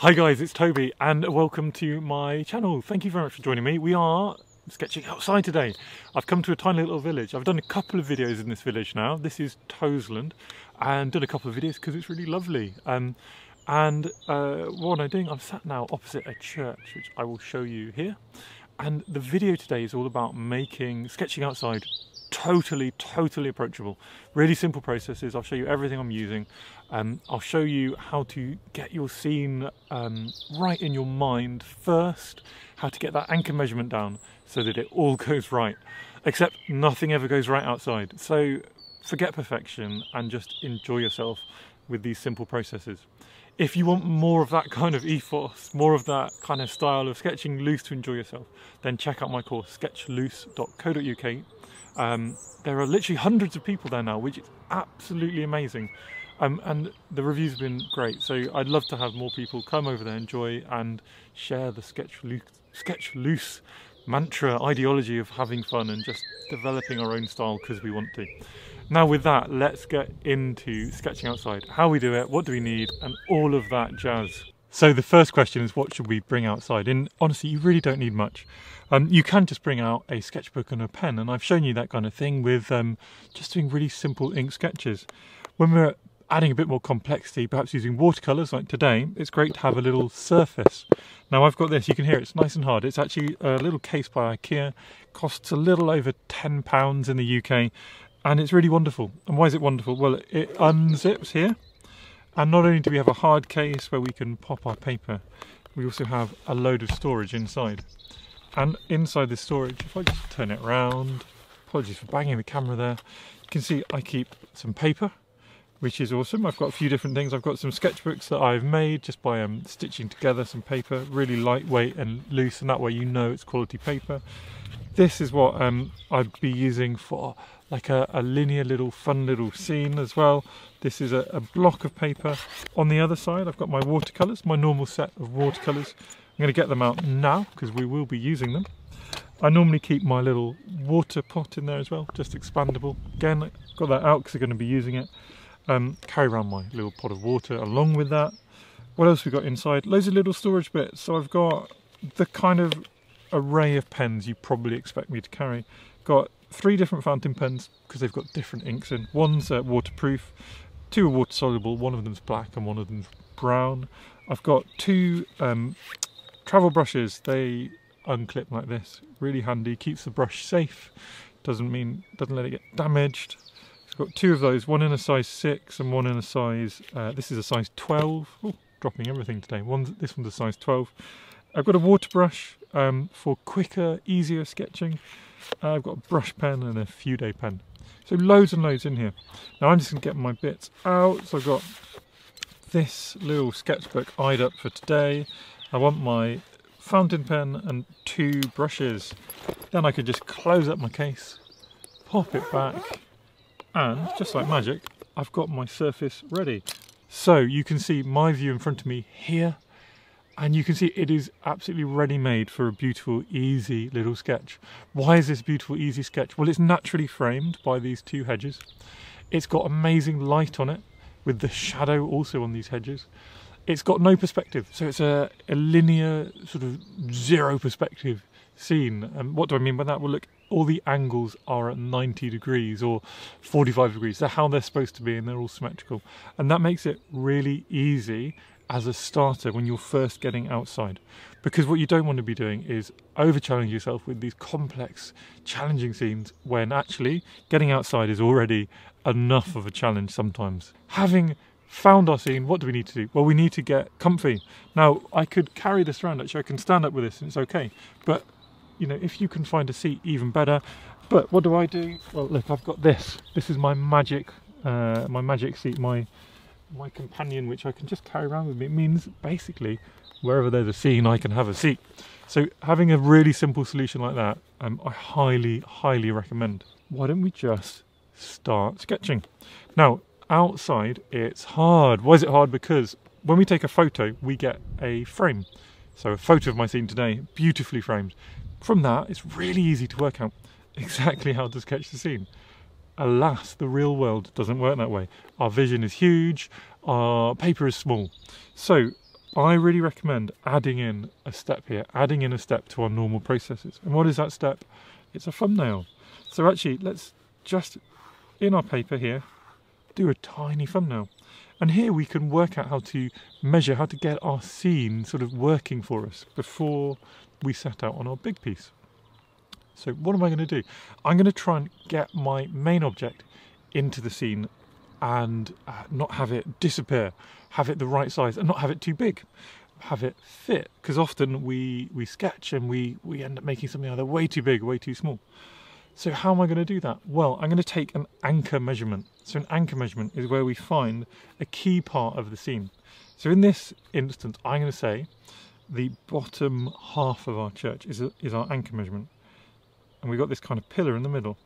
Hi guys, it's Toby and welcome to my channel. Thank you very much for joining me. We are sketching outside today. I've come to a tiny little village. I've done a couple of videos in this village now. This is Toseland and done a couple of videos because it's really lovely. Um, and uh, what I'm doing, I'm sat now opposite a church, which I will show you here. And the video today is all about making sketching outside totally, totally approachable. Really simple processes. I'll show you everything I'm using. Um, I'll show you how to get your scene um, right in your mind first, how to get that anchor measurement down so that it all goes right. Except nothing ever goes right outside. So forget perfection and just enjoy yourself with these simple processes. If you want more of that kind of ethos, more of that kind of style of sketching loose to enjoy yourself, then check out my course, sketchloose.co.uk. Um, there are literally hundreds of people there now, which is absolutely amazing. Um, and the reviews have been great, so I'd love to have more people come over there, enjoy, and share the sketch loose, sketch loose mantra ideology of having fun and just developing our own style because we want to. Now, with that, let's get into sketching outside. How we do it, what do we need, and all of that jazz. So, the first question is what should we bring outside? And honestly, you really don't need much. Um, you can just bring out a sketchbook and a pen, and I've shown you that kind of thing with um, just doing really simple ink sketches. When we're adding a bit more complexity, perhaps using watercolours like today, it's great to have a little surface. Now I've got this, you can hear it's nice and hard. It's actually a little case by Ikea, costs a little over £10 in the UK, and it's really wonderful. And why is it wonderful? Well, it unzips here, and not only do we have a hard case where we can pop our paper, we also have a load of storage inside. And inside this storage, if I just turn it around, apologies for banging the camera there, you can see I keep some paper, which is awesome. I've got a few different things. I've got some sketchbooks that I've made just by um, stitching together some paper, really lightweight and loose, and that way you know it's quality paper. This is what um, I'd be using for like a, a, linear little fun little scene as well. This is a, a block of paper. On the other side, I've got my watercolours, my normal set of watercolours. I'm going to get them out now because we will be using them. I normally keep my little water pot in there as well, just expandable. Again, got that out because I'm going to be using it. Um, carry around my little pot of water along with that. What else we got inside? Loads of little storage bits. So I've got the kind of array of pens you probably expect me to carry. Got three different fountain pens because they've got different inks in. One's uh, waterproof, two are water soluble, one of them's black and one of them's brown. I've got two um, travel brushes. They unclip like this, really handy. Keeps the brush safe. Doesn't mean doesn't let it get damaged. It's got two of those, one in a size six and one in a size. Uh, this is a size 12. Ooh, dropping everything today. One, this one's a size 12. I've got a water brush um, for quicker, easier sketching. Uh, I've got a brush pen and a Fude pen. So loads and loads in here. Now I'm just going to get my bits out. So I've got this little sketchbook eyed up for today. I want my fountain pen and two brushes. Then I could just close up my case, pop it back, and just like magic, I've got my surface ready. So you can see my view in front of me here and you can see it is absolutely ready made for a beautiful easy little sketch. Why is this beautiful easy sketch? Well it's naturally framed by these two hedges. It's got amazing light on it with the shadow also on these hedges. It's got no perspective so it's a, a linear sort of zero perspective scene. And what do i mean by that? Well look all the angles are at 90 degrees or 45 degrees they're how they're supposed to be and they're all symmetrical and that makes it really easy as a starter when you're first getting outside. Because what you don't want to be doing is over challenge yourself with these complex, challenging scenes when actually getting outside is already enough of a challenge sometimes. Having found our scene, what do we need to do? Well, we need to get comfy. Now, I could carry this around, actually, I can stand up with this and it's okay. But, you know, if you can find a seat, even better. But what do I do? Well, look, I've got this. This is my magic, uh, my magic seat, my my companion, which I can just carry around with me, it means basically wherever there's a scene, I can have a seat. So having a really simple solution like that, um, I highly, highly recommend. Why don't we just start sketching? Now, outside, it's hard. Why is it hard? Because when we take a photo, we get a frame. So a photo of my scene today, beautifully framed. From that, it's really easy to work out exactly how to sketch the scene. Alas, the real world doesn't work that way. Our vision is huge, our paper is small. So I really recommend adding in a step here, adding in a step to our normal processes. And what is that step? It's a thumbnail. So actually, let's just, in our paper here, do a tiny thumbnail. And here we can work out how to measure, how to get our scene sort of working for us before we set out on our big piece. So what am I going to do? I'm going to try and get my main object into the scene and uh, not have it disappear, have it the right size and not have it too big, have it fit. Because often we, we sketch and we, we end up making something either way too big way too small. So how am I going to do that? Well, I'm going to take an anchor measurement. So an anchor measurement is where we find a key part of the scene. So in this instance, I'm going to say the bottom half of our church is, a, is our anchor measurement. And we've got this kind of pillar in the middle.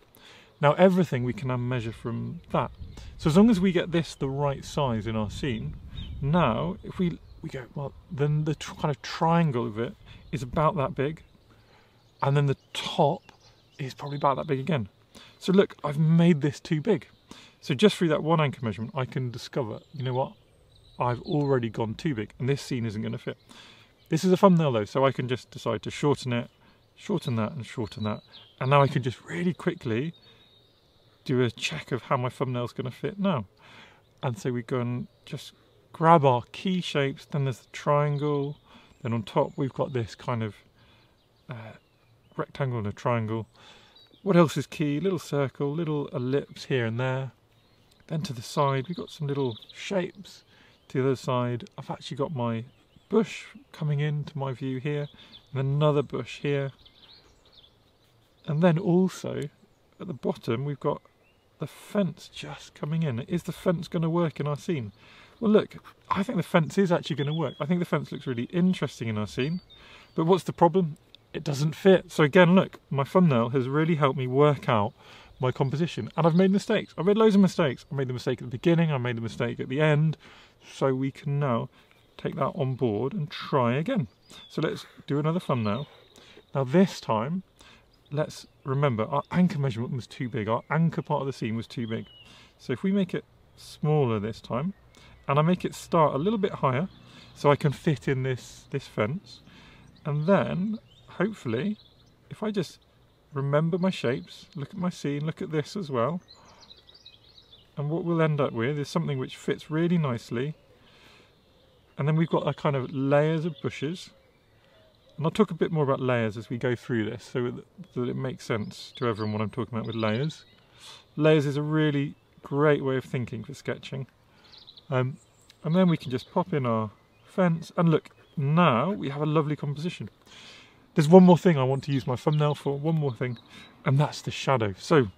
Now everything we can now measure from that. So as long as we get this the right size in our scene, now if we, we go, well, then the kind of triangle of it is about that big. And then the top is probably about that big again. So look, I've made this too big. So just through that one anchor measurement, I can discover, you know what, I've already gone too big and this scene isn't going to fit. This is a thumbnail though, so I can just decide to shorten it, shorten that and shorten that. And now I can just really quickly do a check of how my thumbnail is going to fit now. And so we go and just grab our key shapes, then there's the triangle, then on top we've got this kind of uh, rectangle and a triangle. What else is key? Little circle, little ellipse here and there. Then to the side, we've got some little shapes. To the other side, I've actually got my bush coming into my view here, and another bush here. And then also, at the bottom, we've got the fence just coming in. Is the fence going to work in our scene? Well, look, I think the fence is actually going to work. I think the fence looks really interesting in our scene. But what's the problem? it doesn't fit. So again, look, my thumbnail has really helped me work out my composition. And I've made mistakes. I've made loads of mistakes. I made the mistake at the beginning, I made the mistake at the end. So we can now take that on board and try again. So let's do another thumbnail. Now this time, let's remember our anchor measurement was too big. Our anchor part of the scene was too big. So if we make it smaller this time, and I make it start a little bit higher, so I can fit in this, this fence, and then hopefully, if I just remember my shapes, look at my scene, look at this as well, and what we'll end up with is something which fits really nicely. And then we've got a kind of layers of bushes. And I'll talk a bit more about layers as we go through this so that it makes sense to everyone what I'm talking about with layers. Layers is a really great way of thinking for sketching. Um, and then we can just pop in our fence and look, now we have a lovely composition. There's one more thing I want to use my thumbnail for, one more thing, and that's the shadow. So,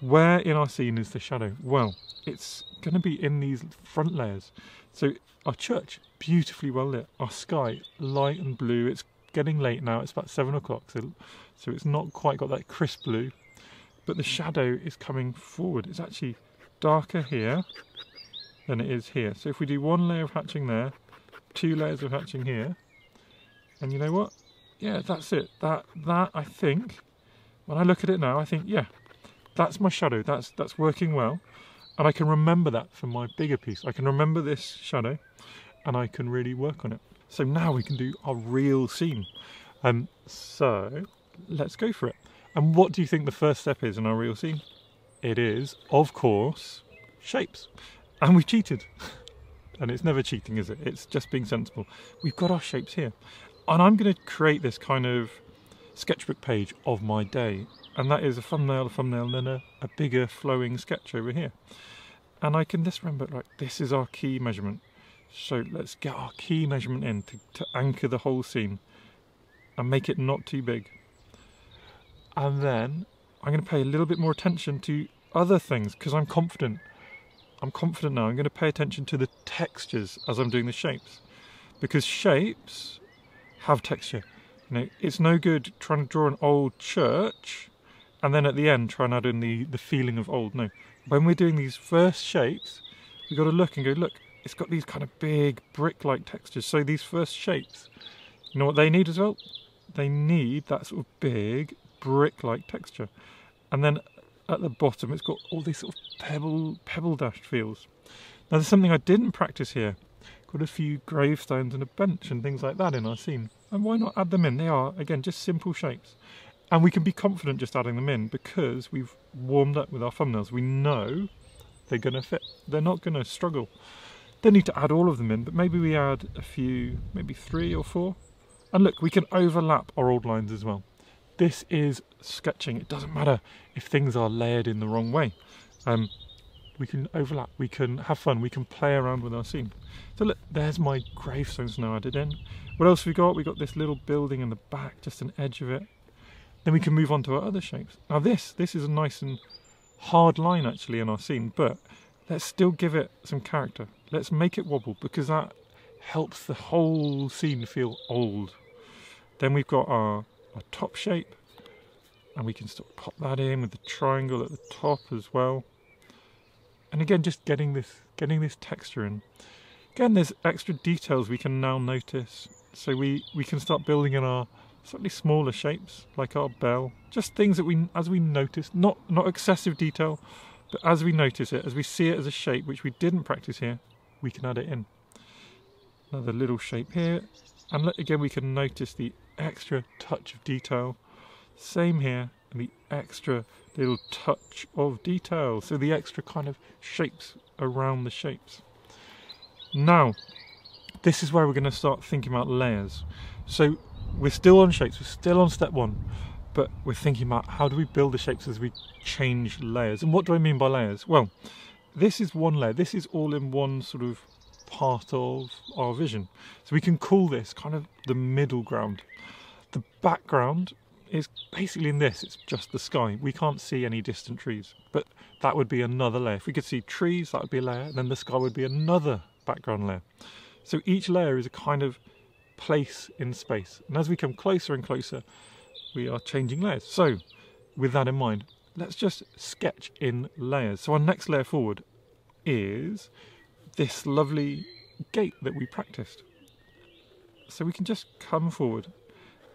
where in our scene is the shadow? Well, it's going to be in these front layers. So, our church, beautifully well lit. Our sky, light and blue. It's getting late now, it's about seven o'clock, so, so it's not quite got that crisp blue. But the shadow is coming forward. It's actually darker here than it is here. So if we do one layer of hatching there, two layers of hatching here, and you know what? yeah, that's it. That that I think, when I look at it now, I think, yeah, that's my shadow. That's that's working well, and I can remember that for my bigger piece. I can remember this shadow, and I can really work on it. So now we can do our real scene. Um, so let's go for it. And what do you think the first step is in our real scene? It is, of course, shapes. And we cheated. and it's never cheating, is it? It's just being sensible. We've got our shapes here and I'm going to create this kind of sketchbook page of my day and that is a thumbnail, a thumbnail and then a, a bigger flowing sketch over here and I can just remember like this is our key measurement so let's get our key measurement in to, to anchor the whole scene and make it not too big. And then I'm going to pay a little bit more attention to other things because I'm confident. I'm confident now. I'm going to pay attention to the textures as I'm doing the shapes. Because shapes have texture. You know, it's no good trying to draw an old church and then at the end try and add in the, the feeling of old. No, when we're doing these first shapes, we've got to look and go, look, it's got these kind of big brick-like textures. So these first shapes, you know what they need as well? They need that sort of big brick-like texture. And then at the bottom, it's got all these sort of pebble, pebble dashed feels. Now there's something I didn't practice here got a few gravestones and a bench and things like that in our scene. And why not add them in? They are, again, just simple shapes. And we can be confident just adding them in because we've warmed up with our thumbnails. We know they're going to fit. They're not going to struggle. Don't need to add all of them in, but maybe we add a few, maybe three or four. And look, we can overlap our old lines as well. This is sketching. It doesn't matter if things are layered in the wrong way. Um, we can overlap, we can have fun, we can play around with our scene. So look, there's my gravestones now added in. What else we got? We got this little building in the back, just an edge of it. Then we can move on to our other shapes. Now this, this is a nice and hard line actually in our scene, but let's still give it some character. Let's make it wobble because that helps the whole scene feel old. Then we've got our, our top shape and we can still pop that in with the triangle at the top as well. And again, just getting this, getting this texture in. Again, there's extra details we can now notice. So we, we can start building in our slightly smaller shapes, like our bell. Just things that we, as we notice, not, not excessive detail, but as we notice it, as we see it as a shape, which we didn't practice here, we can add it in. Another little shape here. And again, we can notice the extra touch of detail. Same here, and the extra little touch of detail. So the extra kind of shapes around the shapes. Now, this is where we're going to start thinking about layers. So we're still on shapes, we're still on step one, but we're thinking about how do we build the shapes as we change layers. And what do I mean by layers? Well, this is one layer. This is all in one sort of part of our vision. So we can call this kind of the middle ground. The background is basically in this, it's just the sky. We can't see any distant trees, but that would be another layer. If we could see trees, that would be a layer, and then the sky would be another background layer. So each layer is a kind of place in space. And as we come closer and closer, we are changing layers. So with that in mind, let's just sketch in layers. So our next layer forward is this lovely gate that we practiced. So we can just come forward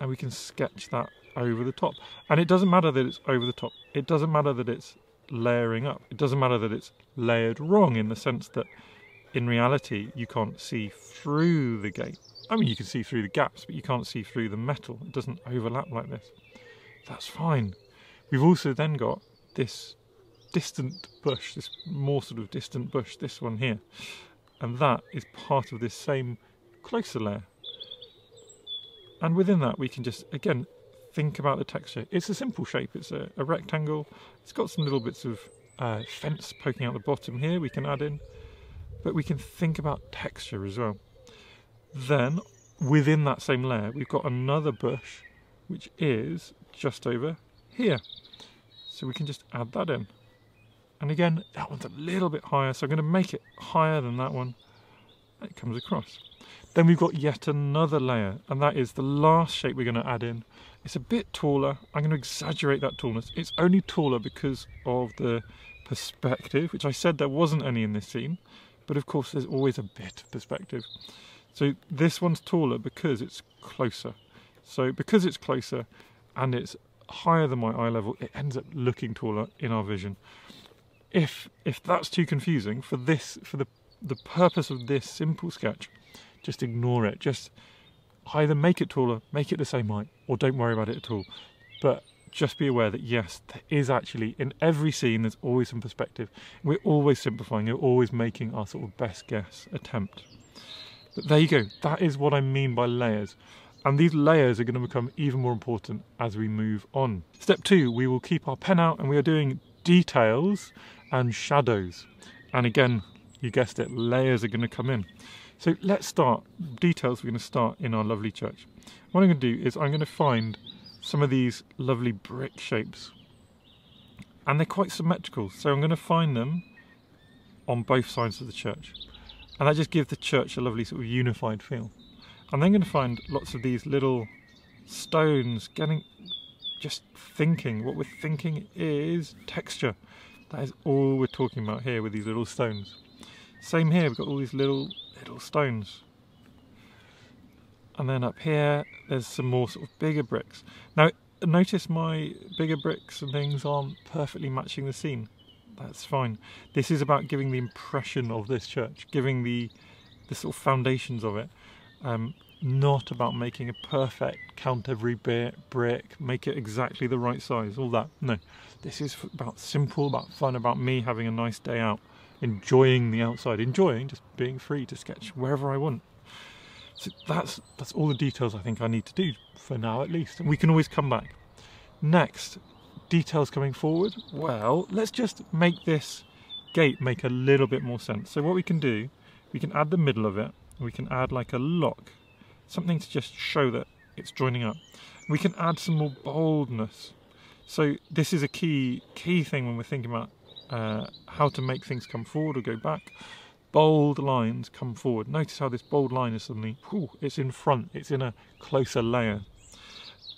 and we can sketch that over the top. And it doesn't matter that it's over the top. It doesn't matter that it's layering up. It doesn't matter that it's layered wrong in the sense that in reality you can't see through the gate. I mean, you can see through the gaps, but you can't see through the metal. It doesn't overlap like this. That's fine. We've also then got this distant bush, this more sort of distant bush, this one here. And that is part of this same closer layer. And within that, we can just, again, think about the texture. It's a simple shape. It's a, a rectangle. It's got some little bits of uh, fence poking out the bottom here we can add in. But we can think about texture as well. Then, within that same layer, we've got another bush, which is just over here. So we can just add that in. And again, that one's a little bit higher, so I'm going to make it higher than that one. It comes across. Then we've got yet another layer, and that is the last shape we're going to add in. It's a bit taller. I'm going to exaggerate that tallness. It's only taller because of the perspective, which I said there wasn't any in this scene. But of course, there's always a bit of perspective. So this one's taller because it's closer. So because it's closer and it's higher than my eye level, it ends up looking taller in our vision. If if that's too confusing for this for the the purpose of this simple sketch, just ignore it. Just either make it taller, make it the same height, or don't worry about it at all. But just be aware that yes, there is actually in every scene there's always some perspective. We're always simplifying, we're always making our sort of best guess attempt. But there you go, that is what I mean by layers. And these layers are going to become even more important as we move on. Step two, we will keep our pen out and we are doing details and shadows. And again, you guessed it, layers are going to come in. So let's start, details we're going to start in our lovely church. What I'm going to do is I'm going to find some of these lovely brick shapes. And they're quite symmetrical, so I'm going to find them on both sides of the church and that just gives the church a lovely sort of unified feel. I'm then going to find lots of these little stones, getting just thinking. What we're thinking is texture. That is all we're talking about here with these little stones. Same here, we've got all these little little stones. And then up here, there's some more sort of bigger bricks. Now, notice my bigger bricks and things aren't perfectly matching the scene that's fine. This is about giving the impression of this church, giving the the sort of foundations of it. Um, not about making a perfect count every bit brick, make it exactly the right size, all that. No, this is about simple, about fun, about me having a nice day out, enjoying the outside, enjoying just being free to sketch wherever I want. So that's that's all the details I think I need to do for now at least, and we can always come back. Next, details coming forward. Well, let's just make this gate make a little bit more sense. So what we can do, we can add the middle of it, we can add like a lock, something to just show that it's joining up. We can add some more boldness. So this is a key key thing when we're thinking about uh, how to make things come forward or go back. Bold lines come forward. Notice how this bold line is suddenly, whew, it's in front, it's in a closer layer.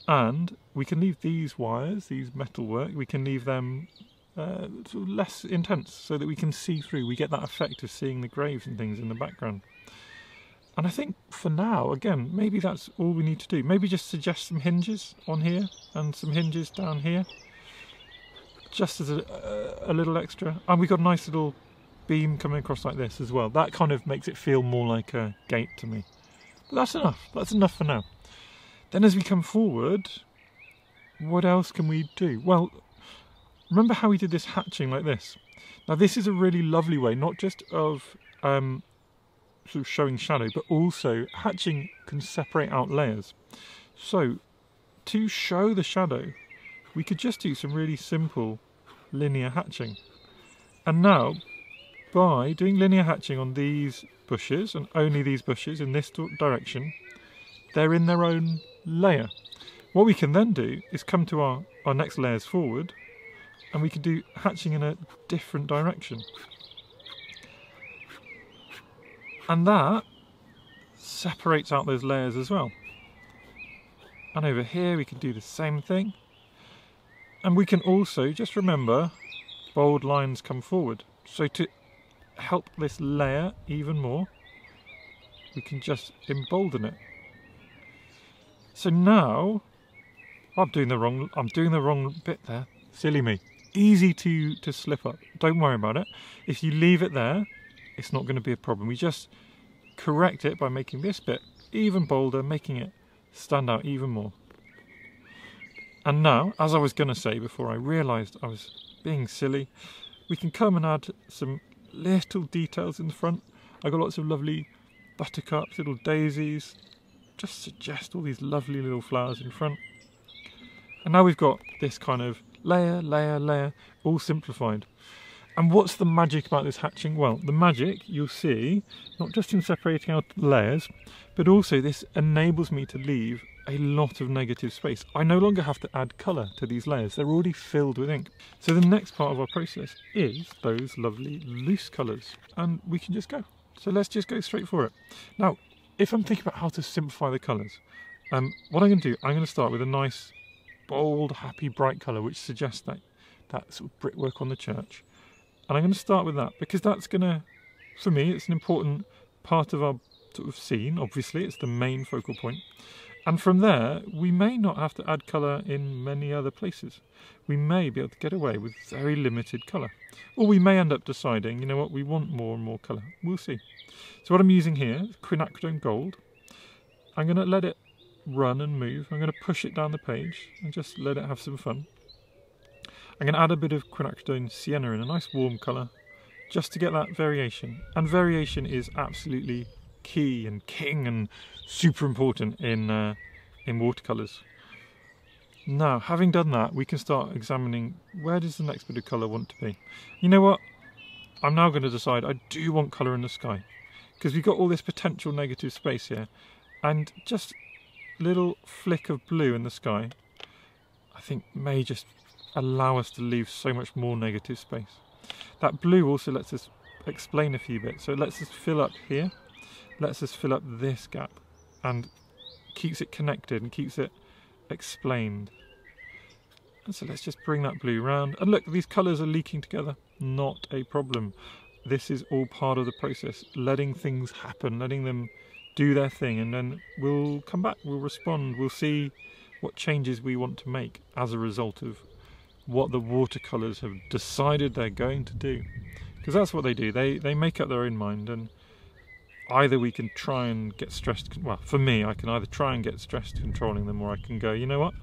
And we can leave these wires, these metal work, we can leave them uh, sort of less intense so that we can see through. We get that effect of seeing the graves and things in the background. And I think for now, again, maybe that's all we need to do. Maybe just suggest some hinges on here and some hinges down here. Just as a, a, little extra. And we've got a nice little beam coming across like this as well. That kind of makes it feel more like a gate to me. But that's enough. That's enough for now. Then as we come forward, what else can we do? Well, remember how we did this hatching like this? Now this is a really lovely way, not just of um, sort of showing shadow, but also hatching can separate out layers. So to show the shadow, we could just do some really simple linear hatching. And now, by doing linear hatching on these bushes, and only these bushes in this direction, they're in their own layer. What we can then do is come to our, our next layers forward, and we can do hatching in a different direction. And that separates out those layers as well. And over here we can do the same thing. And we can also just remember bold lines come forward. So to help this layer even more, we can just embolden it. So now, I'm doing the wrong, I'm doing the wrong bit there. Silly me. Easy to, to slip up. Don't worry about it. If you leave it there, it's not going to be a problem. We just correct it by making this bit even bolder, making it stand out even more. And now, as I was going to say before I realised I was being silly, we can come and add some little details in the front. I got lots of lovely buttercups, little daisies, just suggest all these lovely little flowers in front. And now we've got this kind of layer, layer, layer, all simplified. And what's the magic about this hatching? Well, the magic you'll see, not just in separating out the layers, but also this enables me to leave a lot of negative space. I no longer have to add colour to these layers, they're already filled with ink. So the next part of our process is those lovely loose colours, and we can just go. So let's just go straight for it. Now, if I'm thinking about how to simplify the colours, um, what I'm going to do, I'm going to start with a nice, bold, happy, bright colour, which suggests that, that sort of brickwork on the church. And I'm going to start with that because that's going to, for me, it's an important part of our sort of scene. Obviously, it's the main focal point. And from there, we may not have to add colour in many other places. We may be able to get away with very limited colour. Or we may end up deciding, you know what, we want more and more colour. We'll see. So what I'm using here is quinacridone gold. I'm going to let it run and move. I'm going to push it down the page and just let it have some fun. I'm going to add a bit of quinacridone sienna in a nice warm colour just to get that variation. And variation is absolutely key and king and super important in, uh, in watercolours. Now, having done that, we can start examining where does the next bit of colour want to be. You know what? I'm now going to decide I do want colour in the sky because we've got all this potential negative space here and just little flick of blue in the sky I think may just allow us to leave so much more negative space. That blue also lets us explain a few bits. So it lets us fill up here, lets us fill up this gap, and keeps it connected and keeps it explained. And so let's just bring that blue round. And look, these colours are leaking together. Not a problem. This is all part of the process. Letting things happen, letting them do their thing, and then we'll come back, we'll respond, we'll see what changes we want to make as a result of what the watercolors have decided they're going to do because that's what they do they they make up their own mind and either we can try and get stressed. Well, for me, I can either try and get stressed controlling them, or I can go, you know what,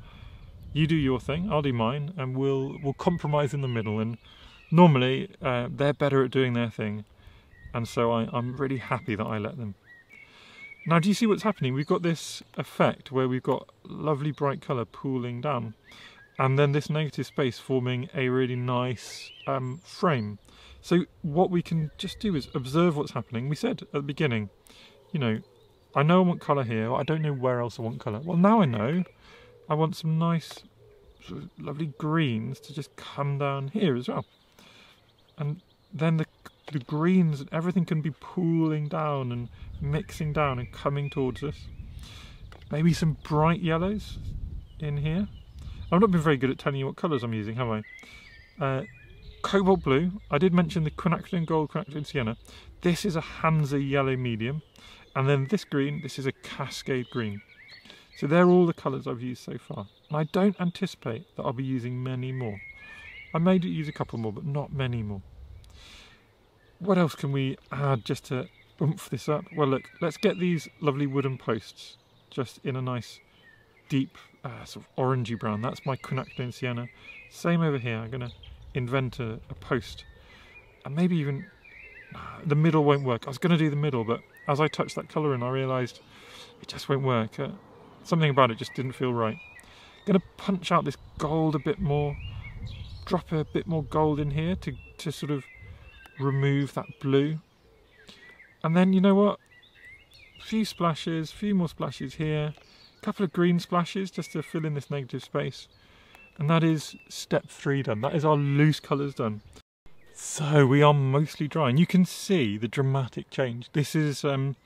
you do your thing, I'll do mine, and we'll we'll compromise in the middle. And normally uh, they're better at doing their thing, and so I, I'm really happy that I let them. Now, do you see what's happening? We've got this effect where we've got lovely bright colour pooling down, and then this negative space forming a really nice um, frame. So what we can just do is observe what's happening. We said at the beginning, you know, I know I want colour here, I don't know where else I want colour. Well, now I know I want some nice, sort of lovely greens to just come down here as well. And then the, the greens and everything can be pooling down and mixing down and coming towards us. Maybe some bright yellows in here. I've not been very good at telling you what colours I'm using, have I? Uh, cobalt blue. I did mention the quinacridone gold, quinacridone sienna. This is a Hansa yellow medium. And then this green, this is a Cascade green. So they're all the colours I've used so far. And I don't anticipate that I'll be using many more. I may use a couple more, but not many more. What else can we add just to oomph this up? Well, look, let's get these lovely wooden posts just in a nice deep uh, sort of orangey brown. That's my quinacridone sienna. Same over here. I'm going to invent a, a post and maybe even uh, the middle won't work. I was going to do the middle, but as I touched that colour in, I realised it just won't work. Uh, something about it just didn't feel right. Going to punch out this gold a bit more, drop a bit more gold in here to, to sort of remove that blue. And then, you know what? A few splashes, a few more splashes here, a couple of green splashes just to fill in this negative space. And that is step three done. That is our loose colours done. So we are mostly dry, and you can see the dramatic change. This is um,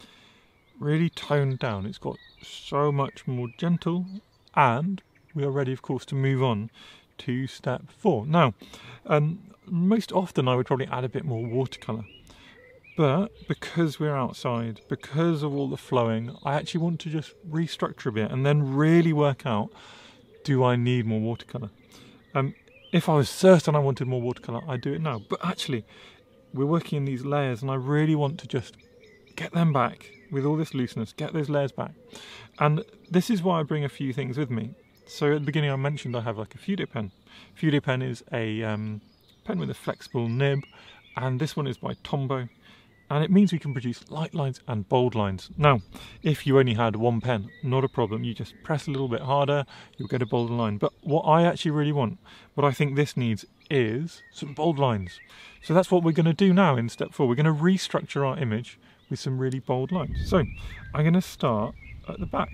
really toned down. It's got so much more gentle, and we are ready, of course, to move on to step four. Now, um, most often I would probably add a bit more watercolour, but because we're outside, because of all the flowing, I actually want to just restructure a bit and then really work out do I need more watercolour? Um, if I was certain I wanted more watercolour, I'd do it now. But actually, we're working in these layers, and I really want to just get them back with all this looseness, get those layers back. And this is why I bring a few things with me. So at the beginning, I mentioned I have like a Fude pen. Fude pen is a um, pen with a flexible nib, and this one is by Tombow and it means we can produce light lines and bold lines. Now, if you only had one pen, not a problem, you just press a little bit harder, you'll get a bold line. But what I actually really want, what I think this needs is some bold lines. So that's what we're going to do now in step four. We're going to restructure our image with some really bold lines. So I'm going to start at the back.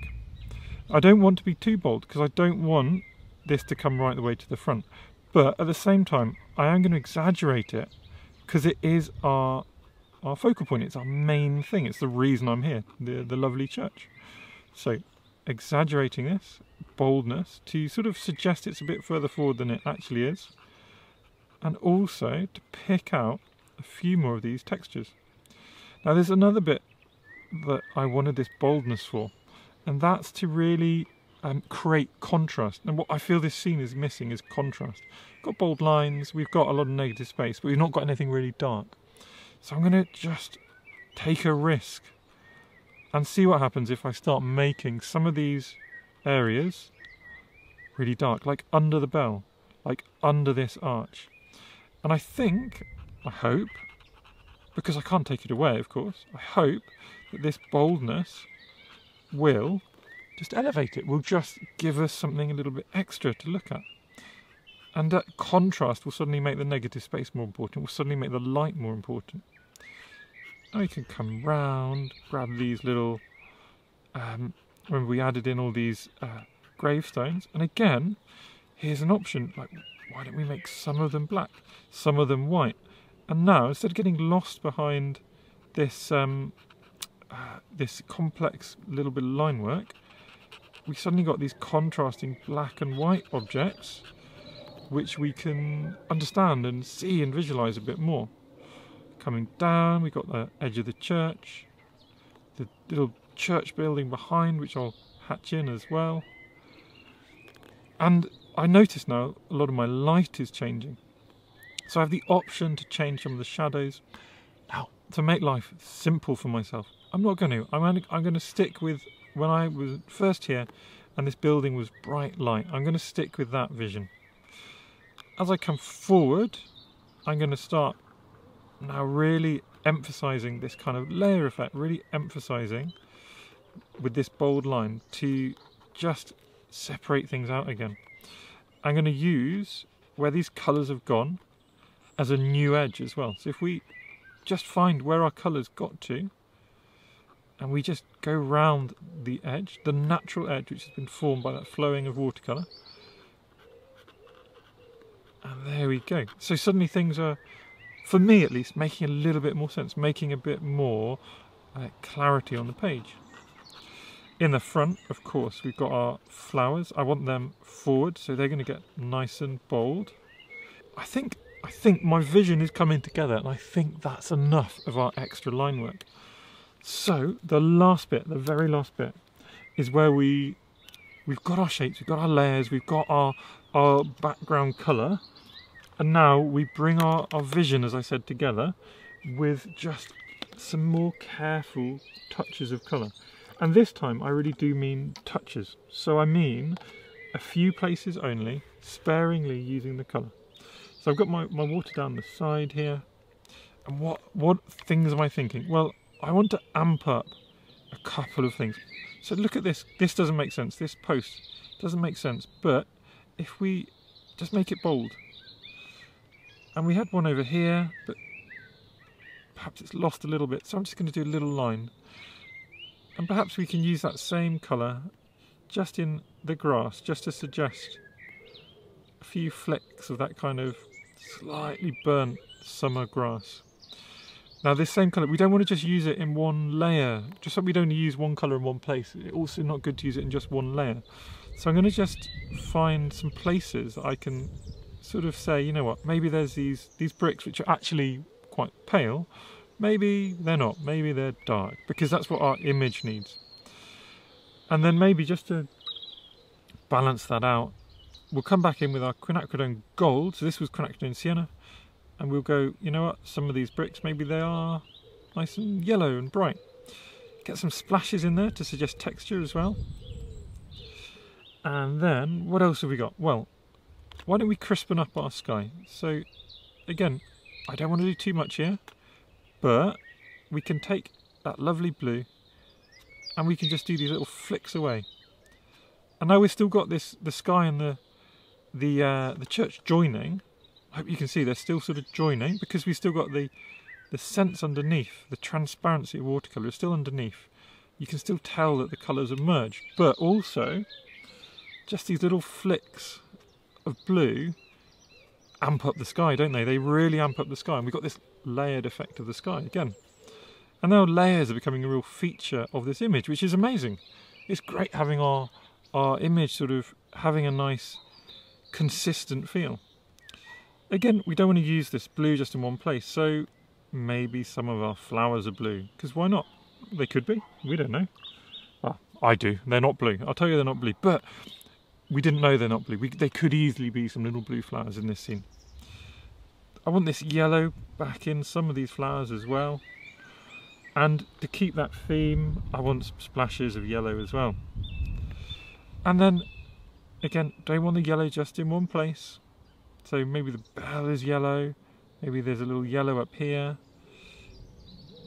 I don't want to be too bold because I don't want this to come right the way to the front. But at the same time, I am going to exaggerate it because it is our our focal point. It's our main thing. It's the reason I'm here, the, the lovely church. So exaggerating this, boldness, to sort of suggest it's a bit further forward than it actually is. And also to pick out a few more of these textures. Now there's another bit that I wanted this boldness for, and that's to really um, create contrast. And what I feel this scene is missing is contrast. We've got bold lines, we've got a lot of negative space, but we've not got anything really dark. So I'm going to just take a risk and see what happens if I start making some of these areas really dark, like under the bell, like under this arch. And I think, I hope, because I can't take it away, of course, I hope that this boldness will just elevate it, will just give us something a little bit extra to look at. And that contrast will suddenly make the negative space more important, will suddenly make the light more important. Now we can come round, grab these little, um, remember we added in all these uh, gravestones, and again, here's an option, like why don't we make some of them black, some of them white, and now instead of getting lost behind this um, uh, this complex little bit of line work, we suddenly got these contrasting black and white objects which we can understand and see and visualize a bit more. Coming down, we've got the edge of the church, the little church building behind, which I'll hatch in as well. And I notice now a lot of my light is changing. So I have the option to change some of the shadows. Now, to make life simple for myself, I'm not going to. I'm going to, I'm going to stick with when I was first here and this building was bright light. I'm going to stick with that vision. As I come forward, I'm going to start now really emphasizing this kind of layer effect, really emphasizing with this bold line to just separate things out again. I'm going to use where these colours have gone as a new edge as well. So if we just find where our colours got to and we just go round the edge, the natural edge which has been formed by that flowing of watercolour. And there we go. So suddenly things are, for me at least, making a little bit more sense, making a bit more uh, clarity on the page. In the front, of course, we've got our flowers. I want them forward, so they're going to get nice and bold. I think I think my vision is coming together, and I think that's enough of our extra line work. So the last bit, the very last bit, is where we we've got our shapes, we've got our layers, we've got our our background colour, and now we bring our, our vision, as I said, together with just some more careful touches of colour. And this time I really do mean touches. So I mean a few places only, sparingly using the colour. So I've got my, my water down the side here. And what, what things am I thinking? Well, I want to amp up a couple of things. So look at this. This doesn't make sense. This post doesn't make sense. But if we just make it bold. And we had one over here, but perhaps it's lost a little bit. So I'm just going to do a little line. And perhaps we can use that same colour just in the grass, just to suggest a few flecks of that kind of slightly burnt summer grass. Now this same colour, we don't want to just use it in one layer, just like we don't use one colour in one place. It's also not good to use it in just one layer. So I'm going to just find some places I can sort of say, you know what, maybe there's these, these bricks which are actually quite pale, maybe they're not, maybe they're dark, because that's what our image needs. And then maybe just to balance that out, we'll come back in with our quinacridone gold, so this was quinacridone sienna, and we'll go, you know what, some of these bricks, maybe they are nice and yellow and bright. Get some splashes in there to suggest texture as well. And then, what else have we got? Well, why don't we crispen up our sky? So, again, I don't want to do too much here, but we can take that lovely blue and we can just do these little flicks away. And now we've still got this the sky and the the uh, the church joining, I hope you can see they're still sort of joining because we've still got the the sense underneath, the transparency of watercolour is still underneath. You can still tell that the colours have merged, but also just these little flicks of blue amp up the sky, don't they? They really amp up the sky, and we've got this layered effect of the sky again. And now layers are becoming a real feature of this image, which is amazing. It's great having our our image sort of having a nice consistent feel. Again, we don't want to use this blue just in one place, so maybe some of our flowers are blue, because why not? They could be, we don't know. Well, I do, they're not blue. I'll tell you they're not blue, but we didn't know they're not blue. We, they could easily be some little blue flowers in this scene. I want this yellow back in some of these flowers as well. And to keep that theme, I want some splashes of yellow as well. And then, again, don't want the yellow just in one place. So maybe the bell is yellow, maybe there's a little yellow up here,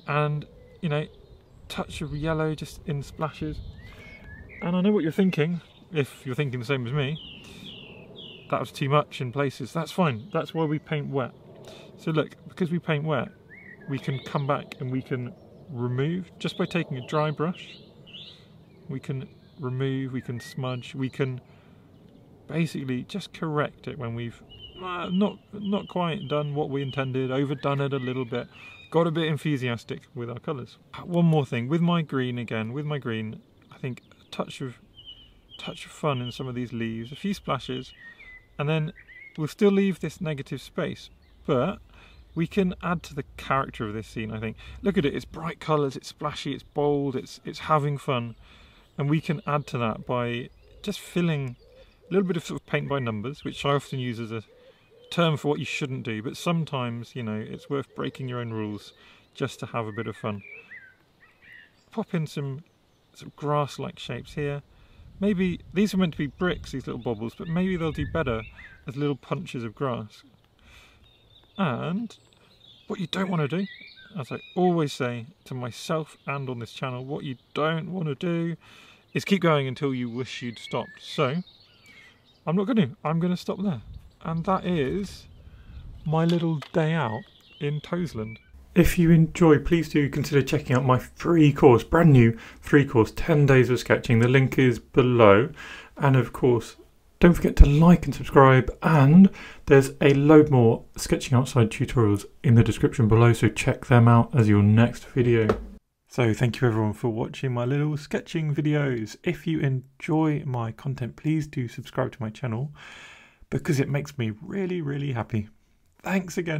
and you know, touch of yellow just in splashes. And I know what you're thinking, if you're thinking the same as me, that was too much in places. That's fine, that's why we paint wet. So look, because we paint wet, we can come back and we can remove, just by taking a dry brush, we can remove, we can smudge, we can basically just correct it when we've uh, not not quite done what we intended, overdone it a little bit, got a bit enthusiastic with our colours. One more thing, with my green again, with my green, I think a touch of touch of fun in some of these leaves, a few splashes, and then we'll still leave this negative space, but we can add to the character of this scene, I think. Look at it, it's bright colours, it's splashy, it's bold, it's it's having fun, and we can add to that by just filling a little bit of, sort of paint by numbers, which I often use as a term for what you shouldn't do, but sometimes, you know, it's worth breaking your own rules just to have a bit of fun. pop in some, some grass-like shapes here. Maybe, these are meant to be bricks, these little bobbles, but maybe they'll do better as little punches of grass. And what you don't want to do, as I always say to myself and on this channel, what you don't want to do is keep going until you wish you'd stopped. So, I'm not going to. I'm going to stop there. And that is my little day out in Toseland. If you enjoy, please do consider checking out my free course, brand new free course, 10 days of sketching. The link is below. And of course, don't forget to like and subscribe. And there's a load more sketching outside tutorials in the description below, so check them out as your next video. So thank you everyone for watching my little sketching videos. If you enjoy my content, please do subscribe to my channel because it makes me really, really happy. Thanks again.